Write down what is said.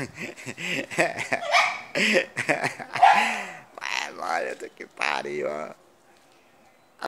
Mas olha, que pariu, ó.